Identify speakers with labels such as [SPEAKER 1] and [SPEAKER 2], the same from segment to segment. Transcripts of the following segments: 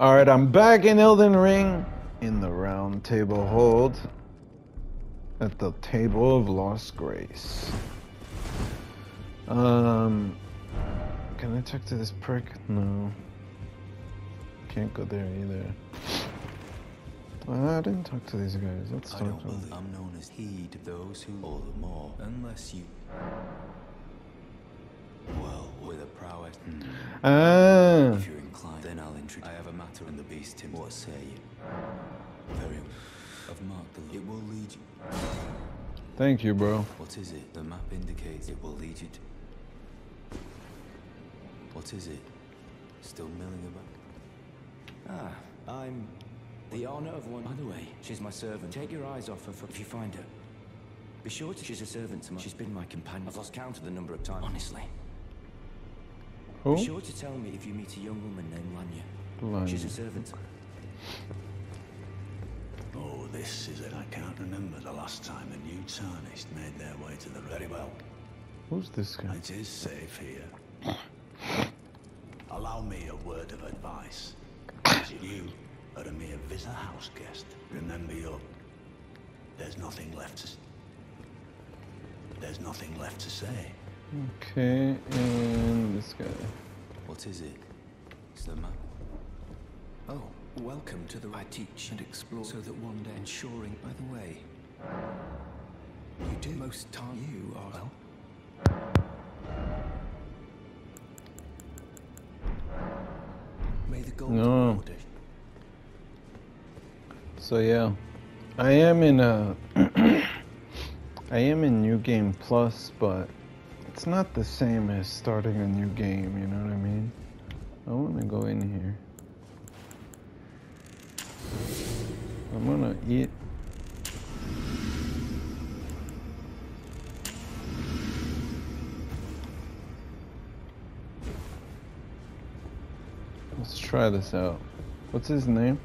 [SPEAKER 1] Alright, I'm back in Elden Ring in the round table hold at the table of lost grace. Um can I talk to this prick? No. Can't go there either. I didn't talk to these guys. Let's
[SPEAKER 2] I
[SPEAKER 1] talk
[SPEAKER 2] don't
[SPEAKER 1] to them.
[SPEAKER 2] I'm known as heed those who all the more, unless you. Well, with a prowess.
[SPEAKER 1] Ah,
[SPEAKER 2] I have a matter in the beast. Him. What say you? Very. I've marked the. It will lead you.
[SPEAKER 1] thank you, bro.
[SPEAKER 2] What is it? The map indicates it will lead you to. What is it? Still milling about?
[SPEAKER 3] Ah, I'm the honor of one. By the way, she's my servant. Take your eyes off her for, if you find her. Be sure to. She's a servant to mine. She's been my companion. I've lost count of the number of times. Honestly.
[SPEAKER 1] Who?
[SPEAKER 3] Be sure to tell me if you meet a young woman named Lanya. She's a servant.
[SPEAKER 4] Oh, this is it. I can't remember the last time a new tarnished made their way to the very well.
[SPEAKER 1] Who's this guy?
[SPEAKER 4] It is safe here. Allow me a word of advice. As you are a mere visitor house guest, remember your... There's nothing left to... There's nothing left to say.
[SPEAKER 1] Okay, and this guy.
[SPEAKER 2] What is it? It's the map.
[SPEAKER 5] Oh, welcome to the I teach and explore so that one day ensuring, by the way, you do most time you are well. May the gold
[SPEAKER 1] No. So yeah, I am in uh, a, I am in New Game Plus, but it's not the same as starting a new game. You know what I mean? I want to go in here. I'm gonna eat. Let's try this out. What's his name?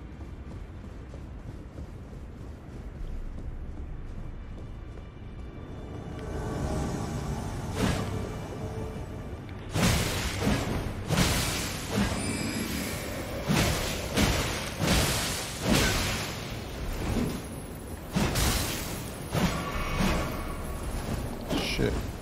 [SPEAKER 1] Shit.